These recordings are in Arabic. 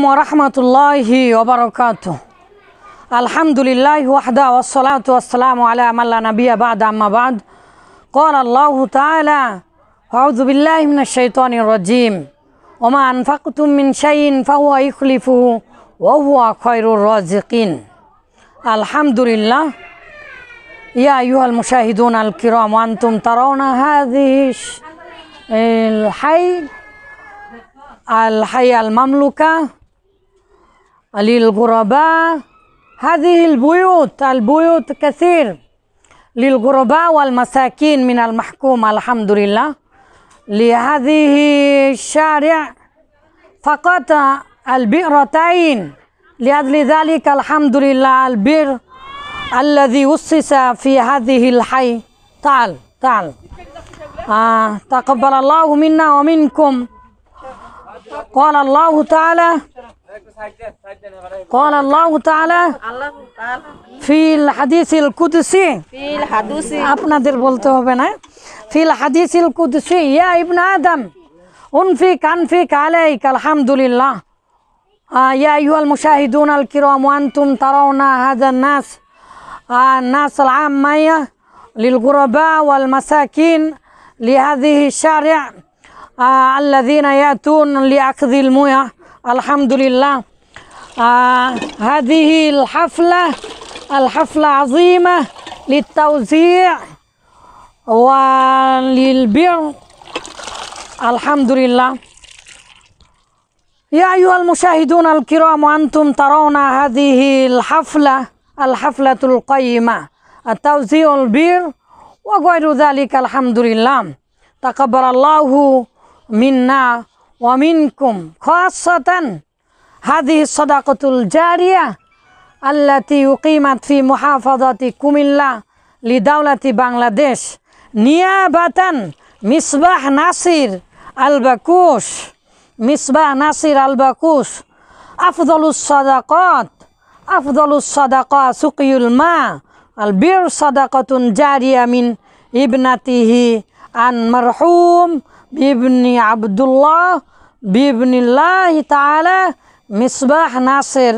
ورحمة الله وبركاته. الحمد لله وحده والصلاة والسلام على من لا نبي بعد أما بعد. قال الله تعالى أعوذ بالله من الشيطان الرجيم. وما أنفقتم من شيء فهو يخلفه وهو خير الرازقين. الحمد لله. يا أيها المشاهدون الكرام وأنتم ترون هذه الحي الحي المملوكة. للغرباء. هذه البيوت البيوت كثير. للغرباء والمساكين من المحكوم الحمد لله. لهذه الشارع فقط البئرتين. لأجل ذلك الحمد لله البئر الذي أسس في هذه الحي. تعال تعال. آه تقبل الله منا ومنكم. قال الله تعالى قال الله تعالى আল্লাহ তাআলা في الحديث القدسي ফিল হাদুসি আপনাদের বলতে হবে না ফিল হাদিসিল কুদসি ইয়া ইবন আদম উনফিক আনফিক আলাইক আলহামদুলিল্লাহ آه يا أيها المشاهدون الكرام وأنتم ترون هذا الناس آه الناس العامية للغرباء والمساكين لهذه الشارع آه الذين يأتون لأخذ المياه الحمد لله آه هذه الحفلة الحفلة عظيمة للتوزيع وللبر الحمد لله يا أيها المشاهدون الكرام وأنتم ترون هذه الحفلة الحفلة القيمة التوزيع البير وغير ذلك الحمد لله تقبل الله منا ওয়ামিনকুম, খাসাতান হাদি সদাকতুল জারিয়া, আল্লাতি উকিমাত ফি মুহাফাজাতি কুমিল্লা লিদাউলাতি বাংলাদেশ, নিয়াবাতান মিসবাহ নাসির আলবাকুশ, মিসবাহ নাসির আলবাকুশ, আফদলুস সদাকত, আফদলুস সদাকা সুকিউল মা আল বীর সদাকতুন জারিয়া মিন ইবনাতিহি আন মারহুম بابن عبد الله بابن الله تعالى مصباح ناصر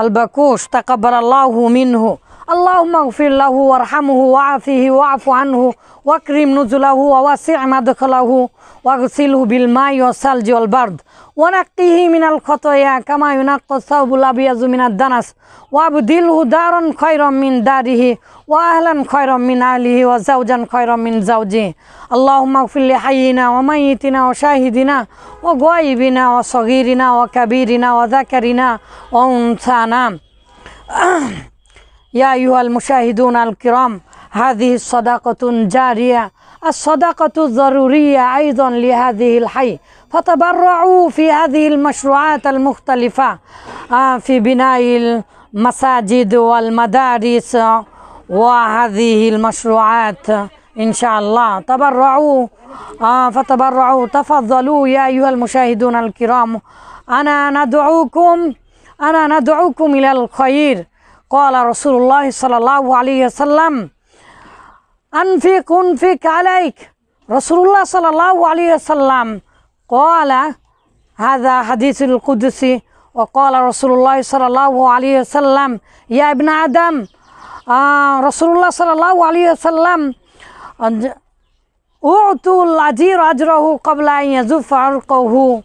البكوش تقبل الله منه. اللهم اغفر له وارحمه وعافه واعف عنه واكرم نزله ووسع مدخله واغسله بالماء والثلج والبرد ونقيه من الخطايا كما ينقى الثوب الابيض من الدنس وابدله دارا خيرا من داره واهلا خيرا من اهله وزوجا خيرا من زوجه اللهم اغفر لحينا وميتنا وشاهدنا وغائبنا وصغيرنا وكبيرنا وذكرنا وانثانا يا أيها المشاهدون الكرام هذه الصدقة جارية الصدقة ضرورية أيضا لهذه الحي. فتبرعوا في هذه المشروعات المختلفة آه، في بناء المساجد والمدارس وهذه المشروعات إن شاء الله. تبرعوا آه، فتبرعوا. تفضلوا يا أيها المشاهدون الكرام. أنا ندعوكم أنا ندعوكم إلى الخير. قال رسول الله صلى الله عليه وسلم أنفق أنفق عليك. رسول الله صلى الله عليه وسلم قال هذا حديث القدسي. وقال رسول الله صلى الله عليه وسلم يا ابن آدم آه رسول الله صلى الله عليه وسلم أعطوا الأجير أجره قبل أن يزف عرقه.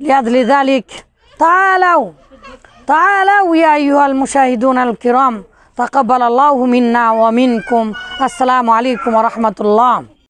لأجل ذلك تعالوا. تعالوا يا أيها المشاهدون الكرام تقبل الله منا ومنكم. السلام عليكم ورحمة الله.